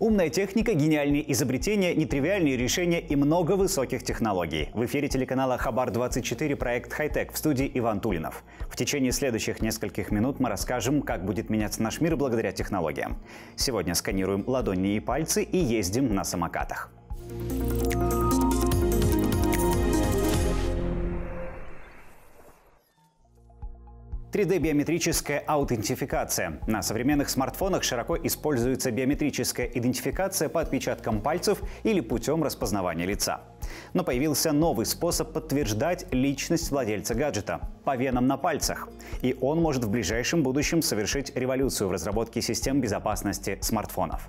Умная техника, гениальные изобретения, нетривиальные решения и много высоких технологий. В эфире телеканала Хабар-24 проект «Хай-тек» в студии Иван Тулинов. В течение следующих нескольких минут мы расскажем, как будет меняться наш мир благодаря технологиям. Сегодня сканируем ладони и пальцы и ездим на самокатах. 3D-биометрическая аутентификация. На современных смартфонах широко используется биометрическая идентификация по отпечаткам пальцев или путем распознавания лица. Но появился новый способ подтверждать личность владельца гаджета – по венам на пальцах. И он может в ближайшем будущем совершить революцию в разработке систем безопасности смартфонов.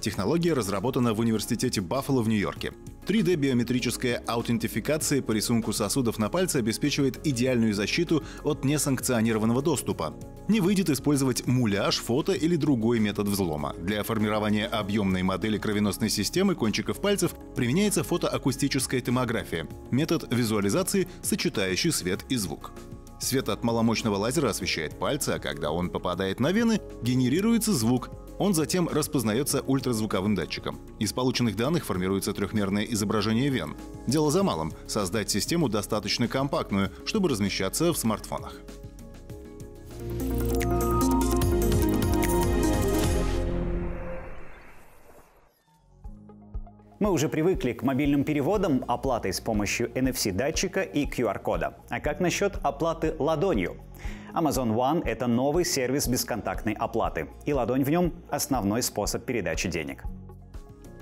Технология разработана в университете Баффало в Нью-Йорке. 3D-биометрическая аутентификация по рисунку сосудов на пальце обеспечивает идеальную защиту от несанкционированного доступа. Не выйдет использовать муляж, фото или другой метод взлома. Для формирования объемной модели кровеносной системы кончиков пальцев применяется фотоакустическая томография – метод визуализации, сочетающий свет и звук. Свет от маломощного лазера освещает пальцы, а когда он попадает на вены, генерируется звук, он затем распознается ультразвуковым датчиком. Из полученных данных формируется трехмерное изображение вен. Дело за малым — создать систему достаточно компактную, чтобы размещаться в смартфонах. Мы уже привыкли к мобильным переводам, оплатой с помощью NFC-датчика и QR-кода. А как насчет оплаты ладонью? Amazon One – это новый сервис бесконтактной оплаты, и ладонь в нем – основной способ передачи денег.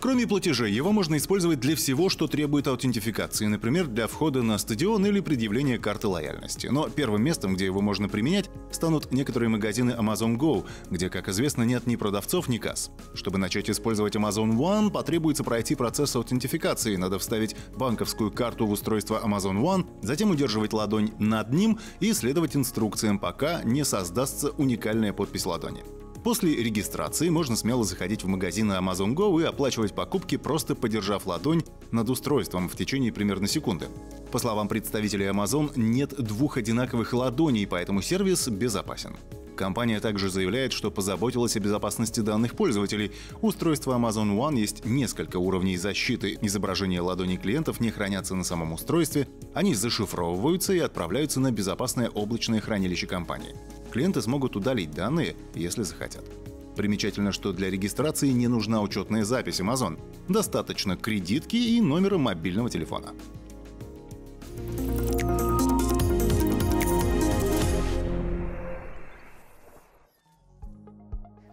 Кроме платежей, его можно использовать для всего, что требует аутентификации, например, для входа на стадион или предъявления карты лояльности. Но первым местом, где его можно применять, станут некоторые магазины Amazon Go, где, как известно, нет ни продавцов, ни касс. Чтобы начать использовать Amazon One, потребуется пройти процесс аутентификации. Надо вставить банковскую карту в устройство Amazon One, затем удерживать ладонь над ним и следовать инструкциям, пока не создастся уникальная подпись ладони. После регистрации можно смело заходить в магазины Amazon Go и оплачивать покупки, просто подержав ладонь над устройством в течение примерно секунды. По словам представителей Amazon, нет двух одинаковых ладоней, поэтому сервис безопасен. Компания также заявляет, что позаботилась о безопасности данных пользователей. У устройства Amazon One есть несколько уровней защиты. Изображения ладоней клиентов не хранятся на самом устройстве, они зашифровываются и отправляются на безопасное облачное хранилище компании. Клиенты смогут удалить данные, если захотят. Примечательно, что для регистрации не нужна учетная запись Amazon. Достаточно кредитки и номера мобильного телефона.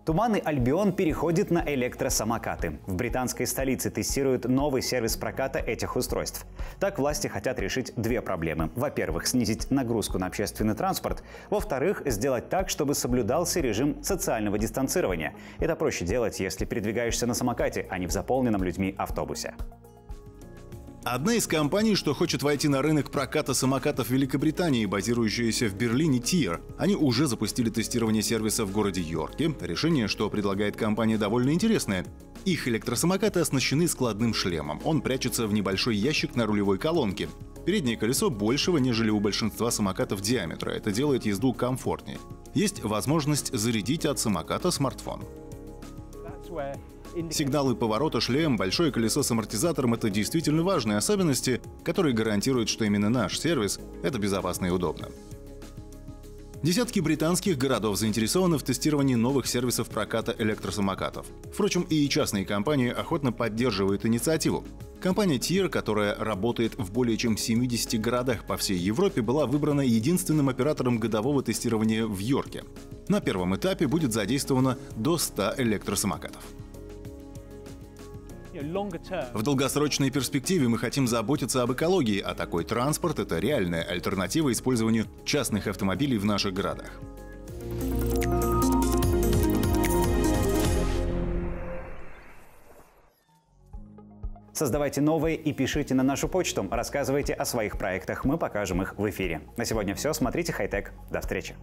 Туманный Альбион переходит на электросамокаты. В британской столице тестируют новый сервис проката этих устройств. Так власти хотят решить две проблемы. Во-первых, снизить нагрузку на общественный транспорт. Во-вторых, сделать так, чтобы соблюдался режим социального дистанцирования. Это проще делать, если передвигаешься на самокате, а не в заполненном людьми автобусе. Одна из компаний, что хочет войти на рынок проката самокатов Великобритании, базирующаяся в Берлине Tier, они уже запустили тестирование сервиса в городе Йорке. Решение, что предлагает компания, довольно интересное. Их электросамокаты оснащены складным шлемом. Он прячется в небольшой ящик на рулевой колонке. Переднее колесо большего, нежели у большинства самокатов диаметра. Это делает езду комфортнее. Есть возможность зарядить от самоката смартфон. Сигналы поворота, шлем, большое колесо с амортизатором — это действительно важные особенности, которые гарантируют, что именно наш сервис — это безопасно и удобно. Десятки британских городов заинтересованы в тестировании новых сервисов проката электросамокатов. Впрочем, и частные компании охотно поддерживают инициативу. Компания Tier, которая работает в более чем 70 городах по всей Европе, была выбрана единственным оператором годового тестирования в Йорке. На первом этапе будет задействовано до 100 электросамокатов. В долгосрочной перспективе мы хотим заботиться об экологии, а такой транспорт — это реальная альтернатива использованию частных автомобилей в наших городах. Создавайте новые и пишите на нашу почту. Рассказывайте о своих проектах. Мы покажем их в эфире. На сегодня все. Смотрите хай-тек. До встречи.